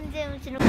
完全うちの